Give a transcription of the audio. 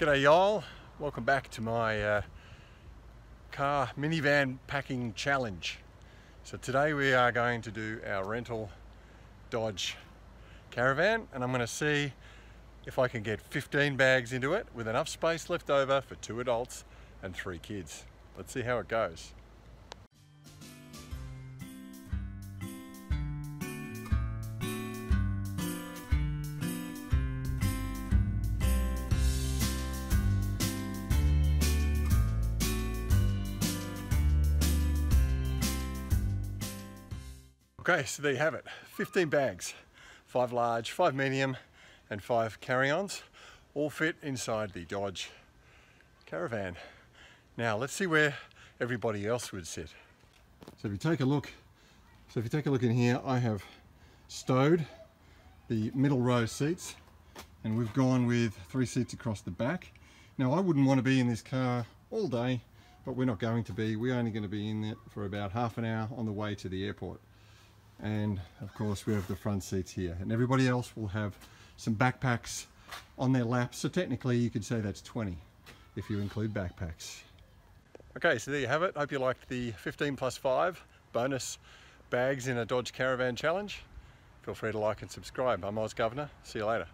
G'day y'all, welcome back to my uh, car minivan packing challenge. So today we are going to do our rental Dodge Caravan and I'm going to see if I can get 15 bags into it with enough space left over for two adults and three kids. Let's see how it goes. Okay, so there you have it. 15 bags, five large, five medium, and five carry-ons, all fit inside the Dodge Caravan. Now, let's see where everybody else would sit. So if you take a look, so if you take a look in here, I have stowed the middle row seats, and we've gone with three seats across the back. Now, I wouldn't want to be in this car all day, but we're not going to be. We're only going to be in it for about half an hour on the way to the airport and of course we have the front seats here. And everybody else will have some backpacks on their laps. So technically you could say that's 20 if you include backpacks. Okay so there you have it. Hope you liked the 15 plus 5 bonus bags in a Dodge Caravan challenge. Feel free to like and subscribe. I'm Oz Governor. See you later